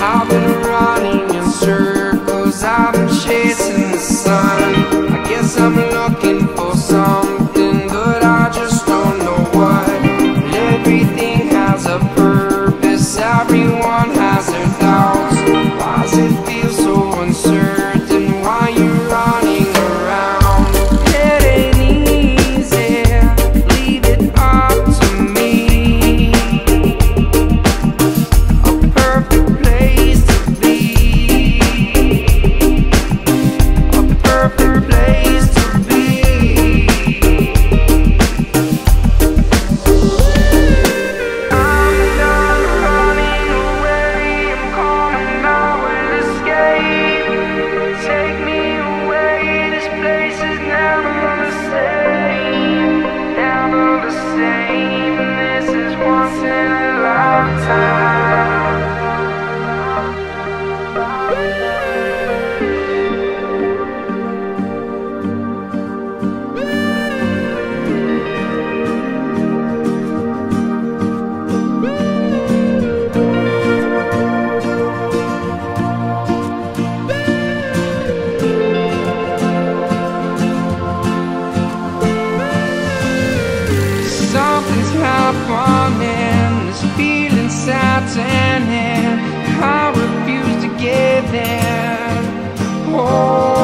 I've been running in circles, I've been chasing up on him This feeling satanic I refuse to give in. Oh.